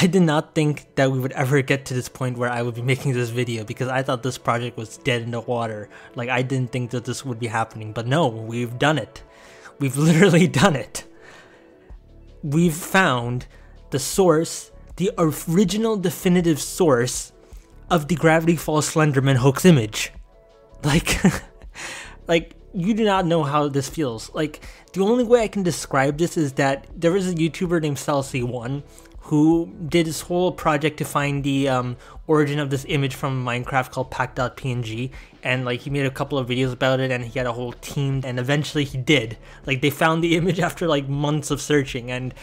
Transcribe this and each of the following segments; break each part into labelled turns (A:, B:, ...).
A: I did not think that we would ever get to this point where I would be making this video because I thought this project was dead in the water. Like I didn't think that this would be happening, but no, we've done it. We've literally done it. We've found the source, the original definitive source of the Gravity Falls Slenderman hoax image. Like, like you do not know how this feels. Like the only way I can describe this is that there was a YouTuber named SalC1 who did this whole project to find the um, origin of this image from Minecraft called pack.png and like he made a couple of videos about it and he had a whole team and eventually he did. Like they found the image after like months of searching. And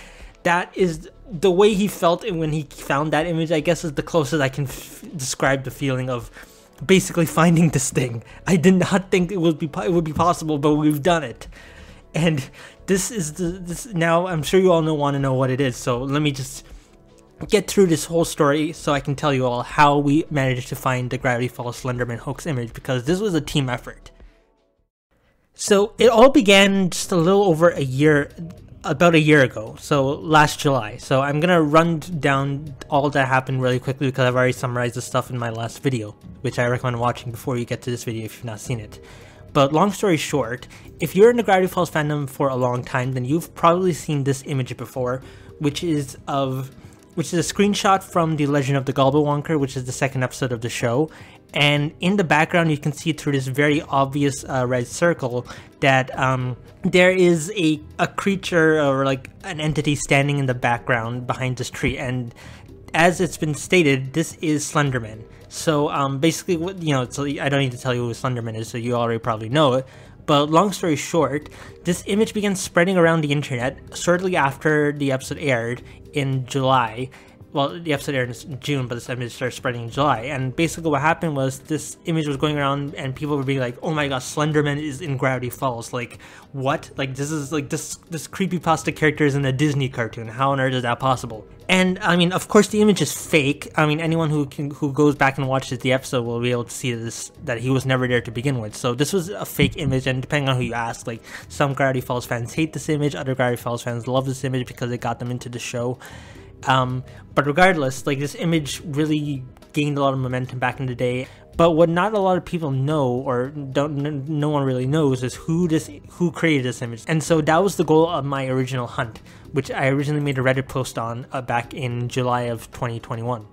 A: that is the way he felt when he found that image i guess is the closest i can describe the feeling of basically finding this thing. I did not think it would be it would be possible but we've done it. And this is the this now i'm sure you all know want to know what it is. So let me just get through this whole story so I can tell you all how we managed to find the Gravity Falls Slenderman hoax image because this was a team effort. So it all began just a little over a year, about a year ago, so last July. So I'm gonna run down all that happened really quickly because I've already summarized the stuff in my last video, which I recommend watching before you get to this video if you've not seen it. But long story short, if you're in the Gravity Falls fandom for a long time, then you've probably seen this image before, which is of which is a screenshot from The Legend of the Gobblewonker, which is the second episode of the show. And in the background, you can see through this very obvious uh, red circle that um, there is a, a creature or like an entity standing in the background behind this tree. And as it's been stated, this is Slenderman. So um, basically, you know, so I don't need to tell you who Slenderman is, so you already probably know it. But long story short, this image began spreading around the internet shortly after the episode aired in July. Well, the episode aired in June, but this image started spreading in July. And basically, what happened was this image was going around, and people were being like, "Oh my gosh, Slenderman is in Gravity Falls! Like, what? Like, this is like this this creepy pasta character is in a Disney cartoon. How on earth is that possible?" And I mean, of course, the image is fake. I mean, anyone who can who goes back and watches the episode will be able to see this that he was never there to begin with. So this was a fake image, and depending on who you ask, like some Gravity Falls fans hate this image, other Gravity Falls fans love this image because it got them into the show. Um, but regardless, like this image really gained a lot of momentum back in the day. But what not a lot of people know, or don't, no one really knows, is who this, who created this image. And so that was the goal of my original hunt, which I originally made a Reddit post on uh, back in July of 2021.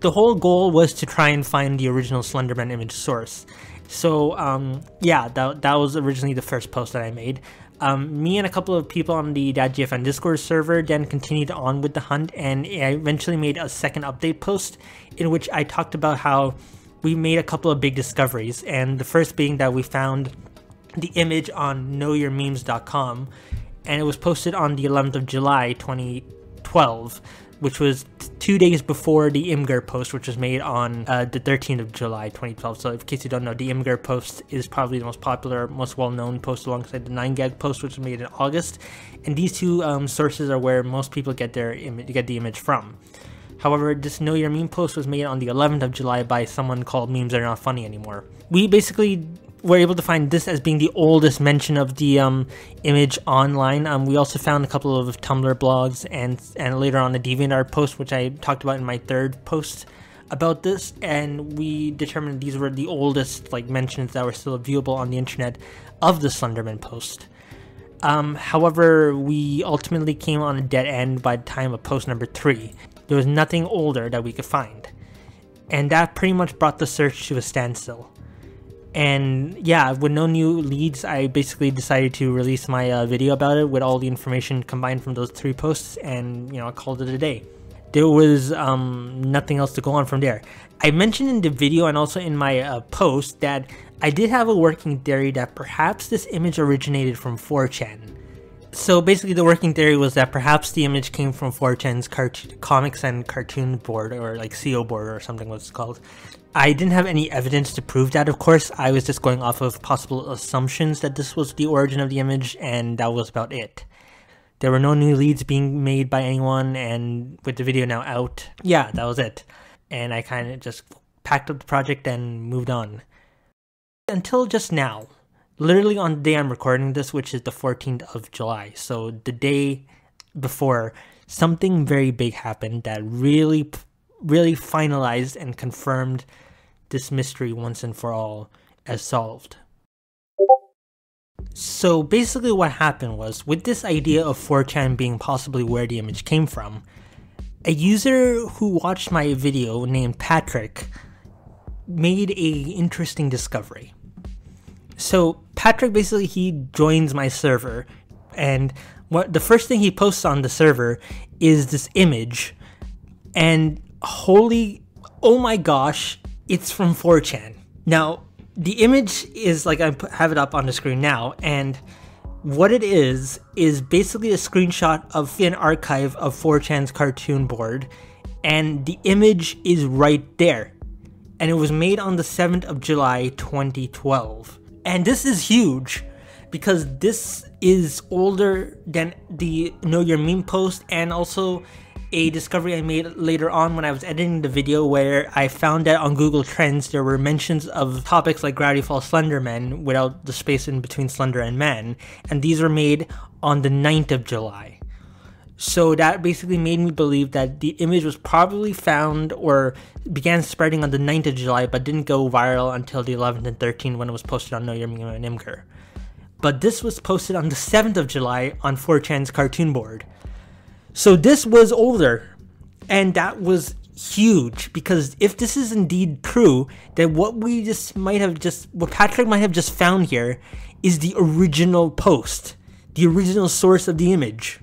A: The whole goal was to try and find the original Slenderman image source. So um, yeah, that, that was originally the first post that I made. Um, me and a couple of people on the ThatGFFAN Discord server then continued on with the hunt, and I eventually made a second update post in which I talked about how we made a couple of big discoveries, and the first being that we found the image on knowyourmemes.com, and it was posted on the 11th of July 2012 which was two days before the Imgur post, which was made on uh, the 13th of July 2012. So, in case you don't know, the Imgur post is probably the most popular, most well known post alongside the 9gag post, which was made in August. And these two um, sources are where most people get their get the image from. However, this Know Your Meme post was made on the 11th of July by someone called Memes Are Not Funny Anymore. We basically were able to find this as being the oldest mention of the um, image online. Um, we also found a couple of Tumblr blogs and and later on a DeviantArt post, which I talked about in my third post about this, and we determined these were the oldest like mentions that were still viewable on the internet of the Slenderman post. Um, however, we ultimately came on a dead end by the time of post number three. There was nothing older that we could find, and that pretty much brought the search to a standstill and yeah, with no new leads, I basically decided to release my uh, video about it with all the information combined from those three posts, and you know, I called it a day. There was um, nothing else to go on from there. I mentioned in the video and also in my uh, post that I did have a working theory that perhaps this image originated from 4chan. So basically, the working theory was that perhaps the image came from 4chan's cart- comics and cartoon board, or like CO board, or something was called. I didn't have any evidence to prove that, of course. I was just going off of possible assumptions that this was the origin of the image, and that was about it. There were no new leads being made by anyone, and with the video now out, yeah, that was it. And I kind of just packed up the project and moved on. Until just now, literally on the day I'm recording this, which is the 14th of July, so the day before something very big happened that really, really finalized and confirmed this mystery once and for all as solved. So basically, what happened was with this idea of 4chan being possibly where the image came from, a user who watched my video named Patrick made a interesting discovery. So Patrick basically he joins my server and what the first thing he posts on the server is this image and holy oh my gosh it's from 4chan now the image is like i have it up on the screen now and what it is is basically a screenshot of an archive of 4chan's cartoon board and the image is right there. And it was made on the 7th of july 2012 and this is huge because this is older than the Know Your Meme post and also a discovery I made later on when I was editing the video where I found that on Google Trends there were mentions of topics like Gravity Falls Slenderman without the space in between Slender and Men, and these were made on the 9th of July. So that basically made me believe that the image was probably found or began spreading on the 9th of July but didn't go viral until the 11th and 13th when it was posted on Know Your Meme and Imgur but this was posted on the 7th of July on 4chan's cartoon board. So this was older, and that was huge because if this is indeed true, then what we just might have just, what Patrick might have just found here is the original post, the original source of the image.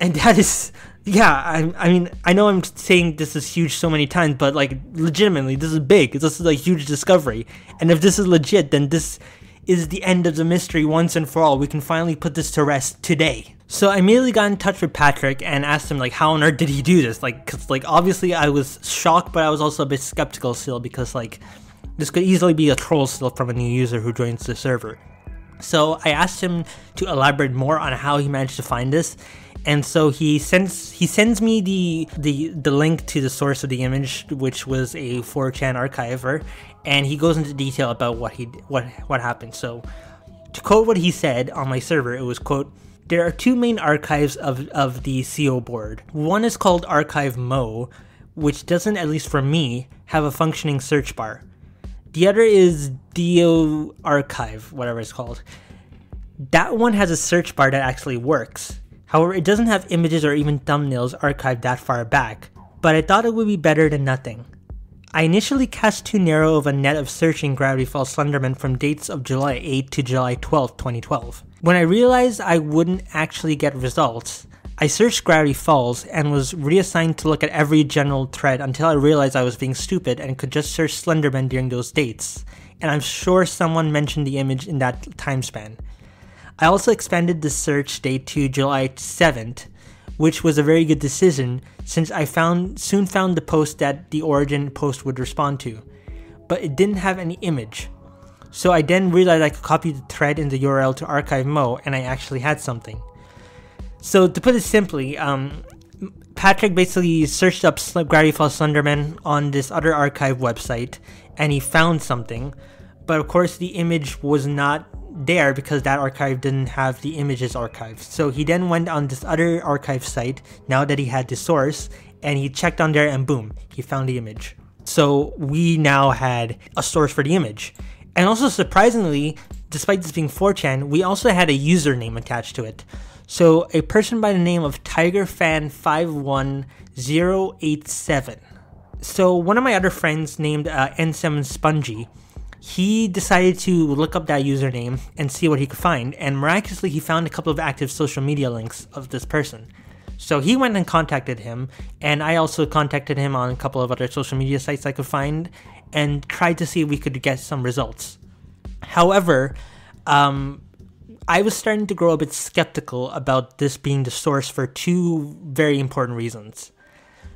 A: And that is, yeah, I, I mean, I know I'm saying this is huge so many times, but like, legitimately, this is big. This is a huge discovery. And if this is legit, then this is the end of the mystery once and for all. We can finally put this to rest today. So I immediately got in touch with Patrick and asked him like how on earth did he do this? Like cuz like obviously I was shocked but I was also a bit skeptical still because like this could easily be a troll still from a new user who joins the server. So I asked him to elaborate more on how he managed to find this and so he sends he sends me the the the link to the source of the image which was a 4chan archiver and he goes into detail about what he what what happened so to quote what he said on my server it was quote there are two main archives of, of the CO board. One is called Archive Moe, which doesn't, at least for me, have a functioning search bar. The other is DO Archive, whatever it's called. That one has a search bar that actually works. However, it doesn't have images or even thumbnails archived that far back, but I thought it would be better than nothing. I initially cast too narrow of a net of searching Gravity Falls Slenderman from dates of July 8 to July 12, 2012. When I realized I wouldn't actually get results, I searched Gravity Falls and was reassigned to look at every general thread until I realized I was being stupid and could just search Slenderman during those dates, and I'm sure someone mentioned the image in that time span. I also expanded the search date to July 7th, which was a very good decision since I found soon found the post that the origin post would respond to, but it didn't have any image. So I then realized I could copy the thread in the URL to archive Moe, and I actually had something. So to put it simply, um, Patrick basically searched up Gravity Falls Slenderman on this other archive website, and he found something. But of course, the image was not there because that archive didn't have the images archived. So he then went on this other archive site now that he had the source and he checked on there and boom, he found the image. So we now had a source for the image. And also surprisingly, despite this being 4chan, we also had a username attached to it. So a person by the name of TigerFan51087. So one of my other friends named uh, N7 Spongy he decided to look up that username and see what he could find, and miraculously, he found a couple of active social media links of this person. So he went and contacted him, and I also contacted him on a couple of other social media sites I could find and tried to see if we could get some results. However, um, I was starting to grow a bit skeptical about this being the source for two very important reasons.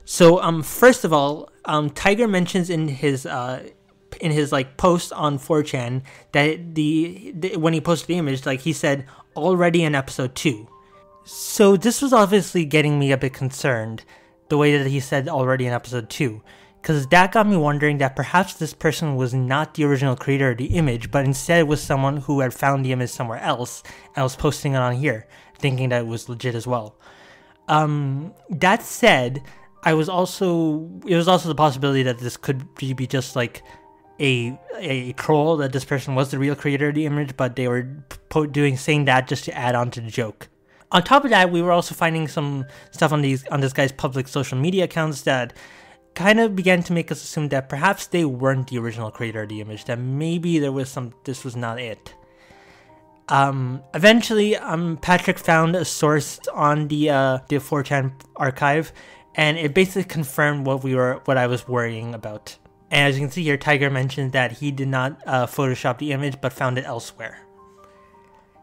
A: So, um, first of all, um, Tiger mentions in his uh, in his like post on 4chan that the, the when he posted the image, like he said already in episode two. So this was obviously getting me a bit concerned, the way that he said already in episode two, because that got me wondering that perhaps this person was not the original creator of the image, but instead was someone who had found the image somewhere else and was posting it on here, thinking that it was legit as well. Um, that said, I was also it was also the possibility that this could be just like a a troll that this person was the real creator of the image, but they were doing saying that just to add on to the joke. On top of that, we were also finding some stuff on these on this guy's public social media accounts that kind of began to make us assume that perhaps they weren't the original creator of the image. That maybe there was some this was not it. Um, eventually, um, Patrick found a source on the uh, the 4chan archive, and it basically confirmed what we were what I was worrying about. And as you can see here, Tiger mentioned that he did not uh, Photoshop the image but found it elsewhere.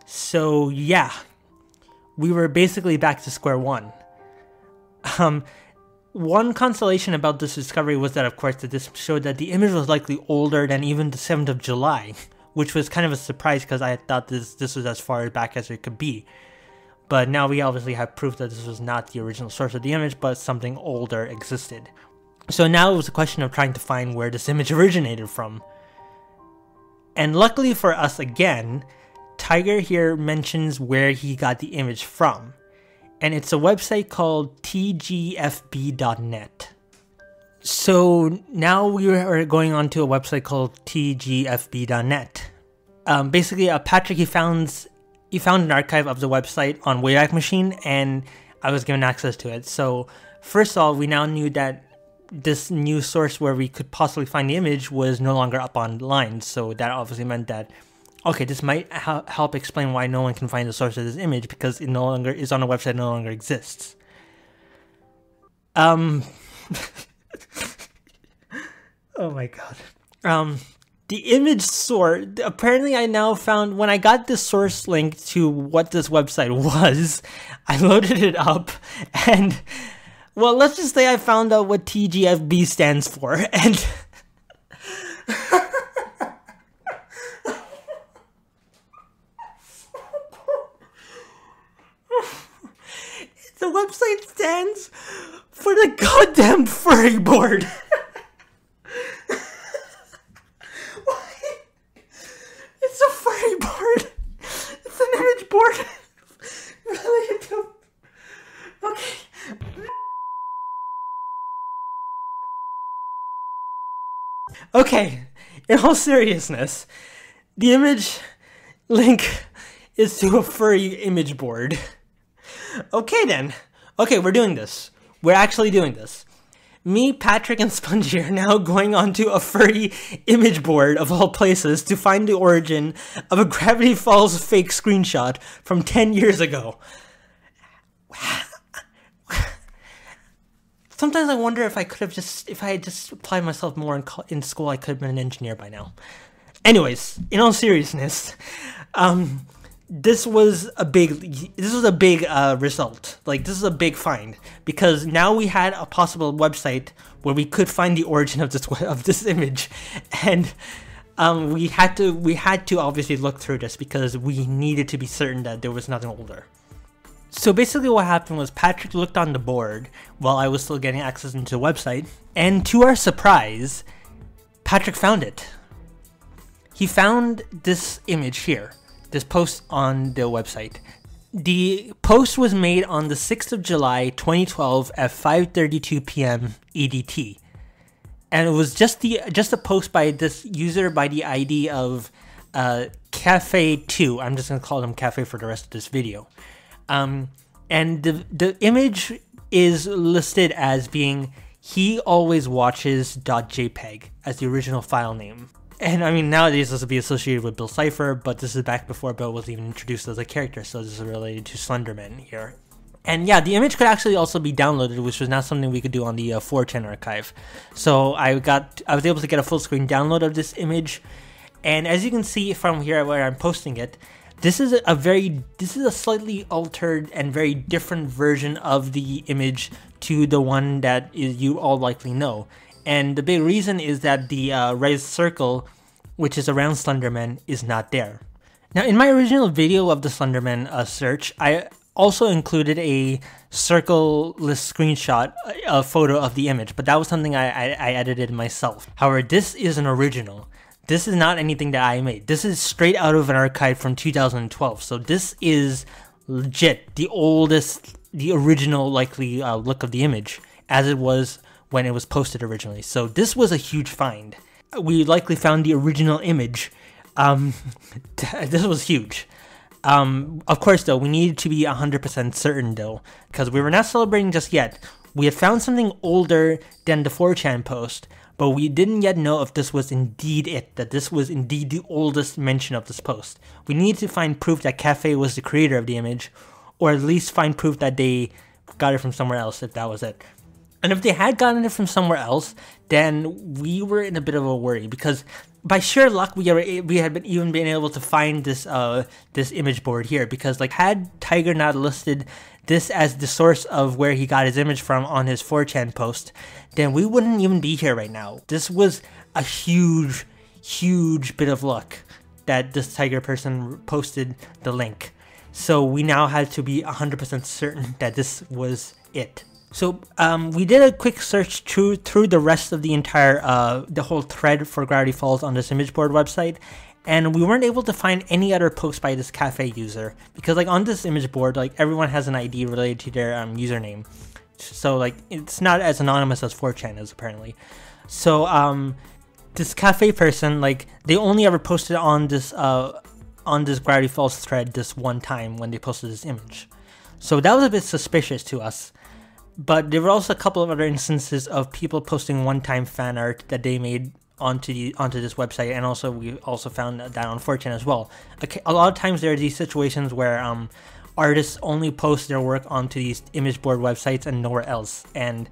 A: So yeah, we were basically back to square one. Um, one consolation about this discovery was that, of course, that this showed that the image was likely older than even the 7th of July, which was kind of a surprise because I thought this this was as far back as it could be. But now we obviously have proof that this was not the original source of the image, but something older existed. So now it was a question of trying to find where this image originated from. And luckily for us again, Tiger here mentions where he got the image from. And it's a website called tgfb.net. So now we are going on to a website called tgfb.net. Um, basically, uh, Patrick he found he found an archive of the website on Wayback Machine, and I was given access to it. So first of all, we now knew that this new source where we could possibly find the image was no longer up online. So that obviously meant that, okay, this might help explain why no one can find the source of this image because it no longer is on a website, no longer exists. Um. oh my god. Um. The image source. Apparently, I now found when I got the source link to what this website was, I loaded it up and well, let's just say I found out what TGFB stands for, and. the website stands for the goddamn furry board. Why? It's a furry board. It's an image board. really? Okay. Okay, in all seriousness, the image link is to a furry image board. Okay then. Okay, we're doing this. We're actually doing this. Me, Patrick, and Spongy are now going onto a furry image board of all places to find the origin of a Gravity Falls fake screenshot from 10 years ago. Sometimes I wonder if I could have just, if I had just applied myself more in, in school, I could have been an engineer by now. Anyways, in all seriousness, um, this was a big, this was a big uh, result. Like this is a big find because now we had a possible website where we could find the origin of this of this image, and um, we had to we had to obviously look through this because we needed to be certain that there was nothing older. So basically what happened was Patrick looked on the board while I was still getting access into the website, and to our surprise, Patrick found it. He found this image here, this post on the website. The post was made on the 6th of July 2012 at 5:32 p.m. EDT. And it was just the just a post by this user by the ID of uh, Cafe2. I'm just gonna call him Cafe for the rest of this video. Um, and the the image is listed as being he always watches .jpeg as the original file name. And I mean, nowadays this would be associated with Bill Cipher, but this is back before Bill was even introduced as a character, so this is related to Slenderman here. And yeah, the image could actually also be downloaded, which was not something we could do on the uh, 4chan archive. So I got, I was able to get a full screen download of this image, and as you can see from here where I'm posting it, this is a very this is a slightly altered and very different version of the image to the one that is you all likely know. And the big reason is that the uh, red circle, which is around Slenderman, is not there. Now, in my original video of the Slenderman uh, search, I also included a circle-less screenshot, a photo of the image, but that was something I, I, I edited myself. However, this is an original. This is not anything that I made. This is straight out of an archive from 2012. So this is legit the oldest the original likely uh, look of the image as it was when it was posted originally. So this was a huge find. We likely found the original image. Um, this was huge. Um, of course, though, we needed to be 100% certain, though, because we were not celebrating just yet. We had found something older than the 4chan post, but we didn't yet know if this was indeed it, that this was indeed the oldest mention of this post. We needed to find proof that Cafe was the creator of the image, or at least find proof that they got it from somewhere else, if that was it. And if they had gotten it from somewhere else, then we were in a bit of a worry because by sheer luck, we we had been even been able to find this uh this image board here because like had Tiger not listed this as the source of where he got his image from on his 4chan post, then we wouldn't even be here right now. This was a huge, huge bit of luck that this Tiger person posted the link. So we now had to be 100% certain that this was it. So um, we did a quick search through through the rest of the entire uh, the whole thread for Gravity Falls on this image board website, and we weren't able to find any other post by this cafe user because like on this image board, like everyone has an ID related to their um, username, so like it's not as anonymous as 4chan is apparently. So um, this cafe person like they only ever posted on this uh, on this Gravity Falls thread this one time when they posted this image. So that was a bit suspicious to us. But there were also a couple of other instances of people posting one-time fan art that they made onto the onto this website, and also we also found that on 4chan as well. A lot of times there are these situations where um, artists only post their work onto these image board websites and nowhere else, and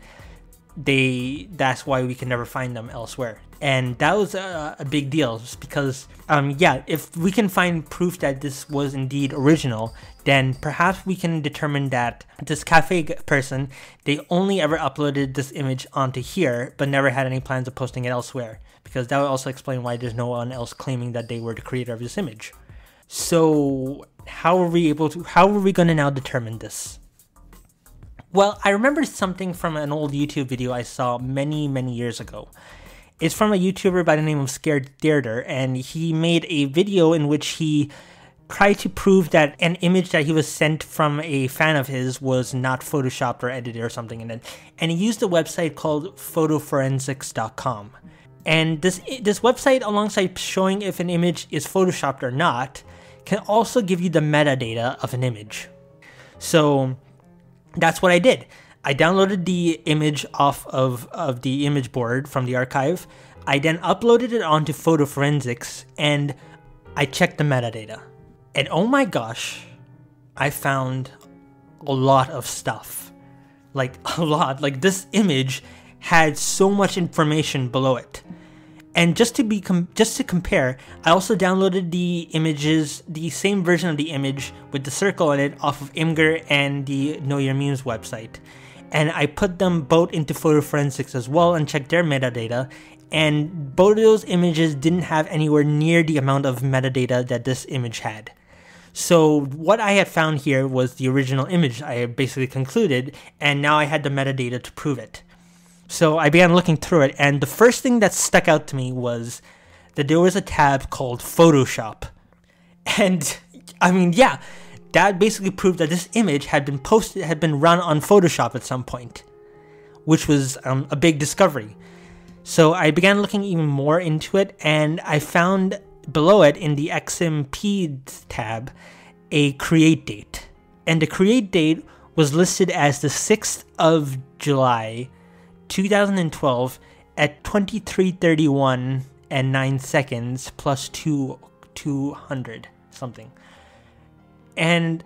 A: they that's why we can never find them elsewhere. And that was a, a big deal because um, yeah if we can find proof that this was indeed original then perhaps we can determine that this cafe person they only ever uploaded this image onto here but never had any plans of posting it elsewhere. Because that would also explain why there's no one else claiming that they were the creator of this image. So how are we able to how are we going to now determine this well, I remember something from an old YouTube video I saw many, many years ago. It's from a YouTuber by the name of Scared Theater, and he made a video in which he tried to prove that an image that he was sent from a fan of his was not photoshopped or edited or something and then and he used a website called fotoforensics.com and this this website alongside showing if an image is photoshopped or not can also give you the metadata of an image. So that's what I did. I downloaded the image off of, of the image board from the archive. I then uploaded it onto FotoForensics and I checked the metadata. And oh my gosh, I found a lot of stuff. Like a lot. Like this image had so much information below it. And just to be just to compare, I also downloaded the images, the same version of the image with the circle in it off of Imgur and the Know Your Memes website. And I put them both into FotoForensics as well and checked their metadata. And both of those images didn't have anywhere near the amount of metadata that this image had. So what I had found here was the original image I basically concluded, and now I had the metadata to prove it. So I began looking through it, and the first thing that stuck out to me was that there was a tab called Photoshop. And I mean, yeah, that basically proved that this image had been posted, had been run on Photoshop at some point, which was um, a big discovery. So I began looking even more into it, and I found below it in the XMP tab a create date. And the create date was listed as the 6th of July 2012 at 2331 and 9 seconds plus 2 200 something. And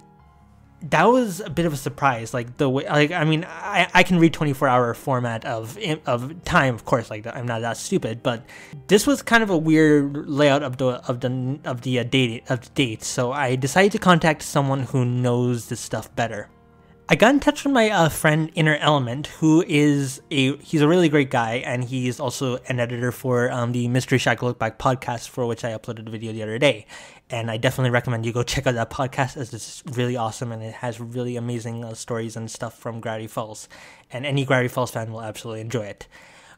A: that was a bit of a surprise like the way like i mean i i can read 24 hour format of of time of course like i'm not that stupid but this was kind of a weird layout of the of the of the uh, date of the dates so i decided to contact someone who knows this stuff better I got in touch with my uh, friend Inner Element, who is a he's a really great guy, and he's also an editor for um, the Mystery Shack Look Back podcast, for which I uploaded a video the other day. And I definitely recommend you go check out that podcast, as it's really awesome and it has really amazing uh, stories and stuff from Gravity Falls. And any Gravity Falls fan will absolutely enjoy it.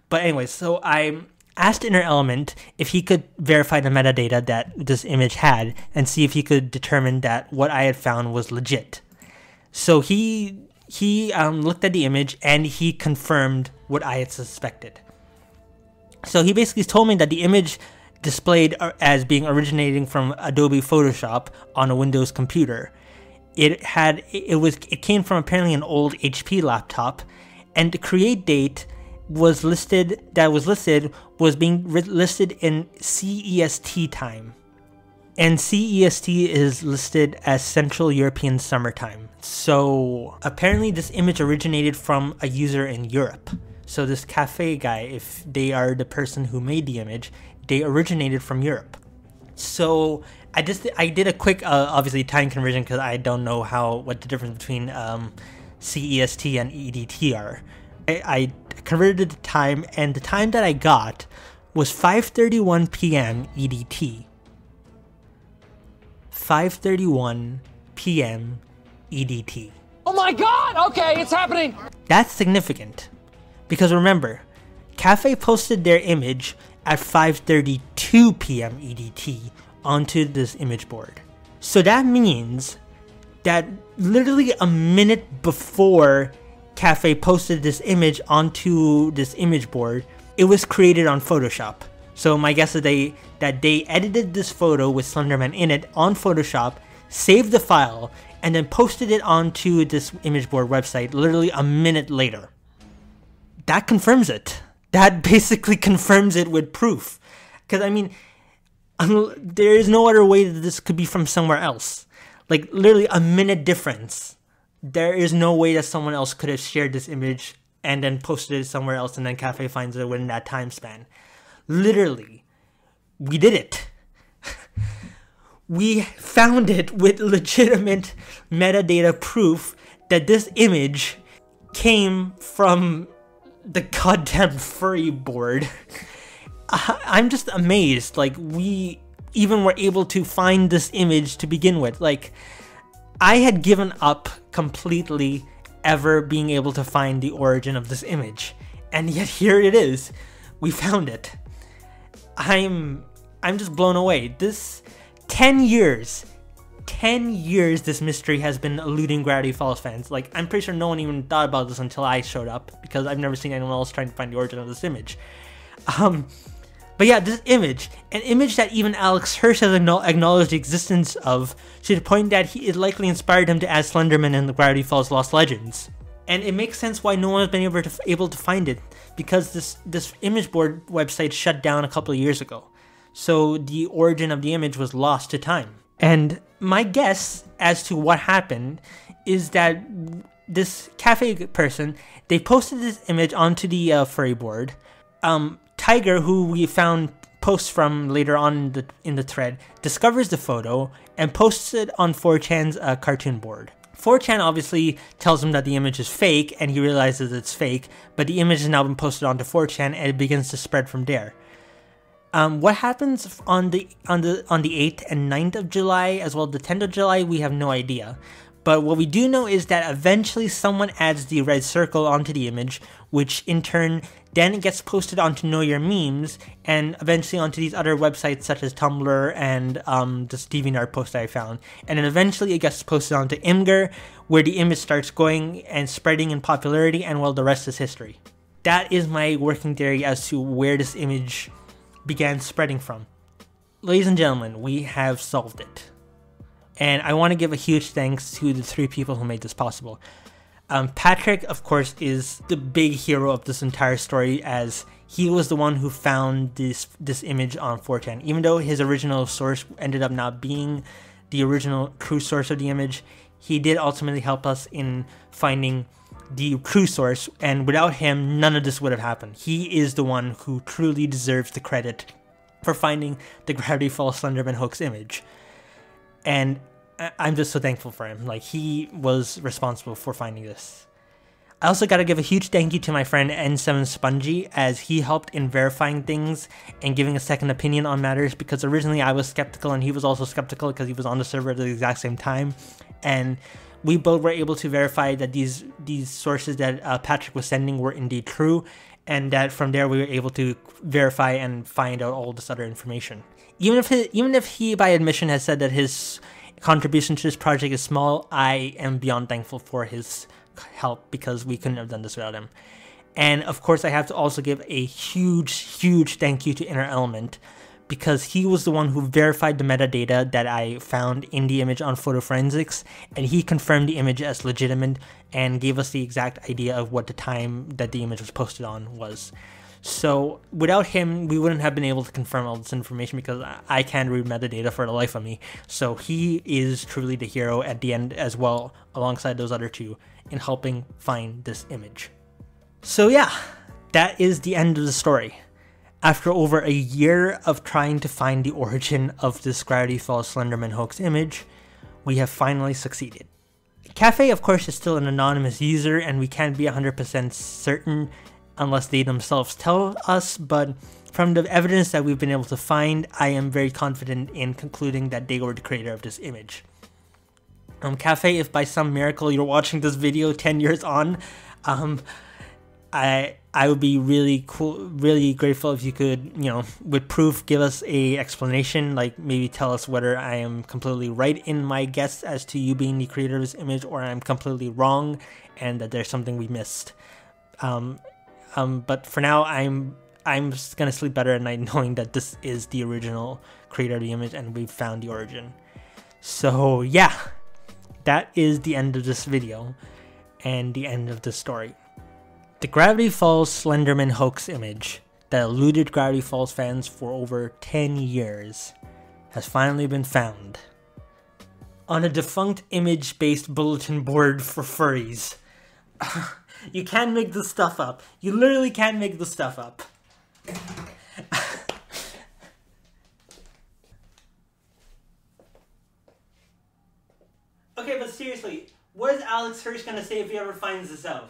A: But anyway, so I asked Inner Element if he could verify the metadata that this image had, and see if he could determine that what I had found was legit so he he um, looked at the image and he confirmed what I had suspected. So he basically told me that the image displayed uh, as being originating from Adobe Photoshop on a Windows computer. It had it was it came from apparently an old HP laptop, and the create date was listed that was listed was being listed in CEST time. And CEST is listed as Central European Summertime. So apparently this image originated from a user in Europe. So this cafe guy, if they are the person who made the image, they originated from Europe. So I just I did a quick uh, obviously time conversion because I don't know how what the difference between um, CEST and EDT are. I, I converted the time and the time that I got was 5:31 p.m. EDT. 5:31 p.m. EDT.
B: Oh my god! Okay, it's happening.
A: That's significant. Because remember, Cafe posted their image at 5:32 p.m. EDT onto this image board. So that means that literally a minute before Cafe posted this image onto this image board, it was created on Photoshop. So my guess is they that they edited this photo with Slenderman in it on Photoshop, saved the file, and then posted it onto this image board website literally a minute later. That confirms it. That basically confirms it with proof. Because I mean, there is no other way that this could be from somewhere else. Like literally a minute difference. There is no way that someone else could have shared this image and then posted it somewhere else and then Cafe finds it within that time span. Literally, we did it. we found it with legitimate metadata proof that this image came from the goddamn furry board. I'm just amazed. Like, we even were able to find this image to begin with. Like, I had given up completely ever being able to find the origin of this image. And yet here it is. We found it. I'm I'm just blown away. This 10 years 10 years this mystery has been eluding Gravity Falls fans. Like, I'm pretty sure no one even thought about this until I showed up, because I've never seen anyone else trying to find the origin of this image. Um, but yeah, this image, an image that even Alex Hirsch has acknowledged the existence of, to the point that he, it likely inspired him to add Slenderman in the Gravity Falls Lost Legends. And it makes sense why no one has been able to, able to find it, because this, this image board website shut down a couple of years ago. So the origin of the image was lost to time. And my guess as to what happened is that this cafe person, they posted this image onto the uh, furry board. Um, Tiger, who we found posts from later on in the, in the thread, discovers the photo and posts it on 4chan's uh, cartoon board. 4chan obviously tells him that the image is fake and he realizes it's fake, but the image has now been posted onto 4chan and it begins to spread from there. Um, what happens on the on the on the 8th and 9th of July as well as the 10th of July we have no idea. But what we do know is that eventually someone adds the red circle onto the image, which in turn then it gets posted onto Know Your Memes and eventually onto these other websites such as Tumblr and um, the DeviantArt post I found. And then eventually it gets posted onto Imgur, where the image starts going and spreading in popularity, and well, the rest is history. That is my working theory as to where this image began spreading from. Ladies and gentlemen, we have solved it. And I want to give a huge thanks to the three people who made this possible. Um, Patrick, of course, is the big hero of this entire story as he was the one who found this this image on 4chan. Even though his original source ended up not being the original true source of the image, he did ultimately help us in finding the true source, and without him, none of this would have happened. He is the one who truly deserves the credit for finding the Gravity Falls Slenderman hoax image. And I'm just so thankful for him. Like, he was responsible for finding this. I also gotta give a huge thank you to my friend N7 Spongy as he helped in verifying things and giving a second opinion on matters because originally I was skeptical and he was also skeptical because he was on the server at the exact same time. And we both were able to verify that these these sources that uh, Patrick was sending were indeed true, and that from there we were able to verify and find out all this other information. Even if he, even if he by admission has said that his contribution to this project is small, I am beyond thankful for his help because we couldn't have done this without him. And of course, I have to also give a huge, huge thank you to Inner Element because he was the one who verified the metadata that I found in the image on FotoForensics, and he confirmed the image as legitimate and gave us the exact idea of what the time that the image was posted on was. So without him, we wouldn't have been able to confirm all this information because I can't read metadata for the life of me. So he is truly the hero at the end as well, alongside those other two, in helping find this image. So yeah, that is the end of the story. After over a year of trying to find the origin of this Gravity Falls Slenderman hoax image, we have finally succeeded. Cafe, of course, is still an anonymous user, and we can't be 100% certain unless they themselves tell us, but from the evidence that we've been able to find, I am very confident in concluding that they were the creator of this image. Um, Cafe, if by some miracle you're watching this video 10 years on, um, I I would be really cool, really grateful if you could, you know, with proof, give us a explanation. Like maybe tell us whether I am completely right in my guess as to you being the creator of this image, or I'm completely wrong, and that there's something we missed. Um, um, but for now, I'm I'm just gonna sleep better at night knowing that this is the original creator of the image, and we've found the origin. So yeah, that is the end of this video, and the end of the story. The Gravity Falls Slenderman hoax image that eluded Gravity Falls fans for over 10 years has finally been found on a defunct image based bulletin board for furries. you can't make this stuff up. You literally can't make this stuff up. okay, but seriously, what is Alex Hirsch gonna say if he ever finds this out?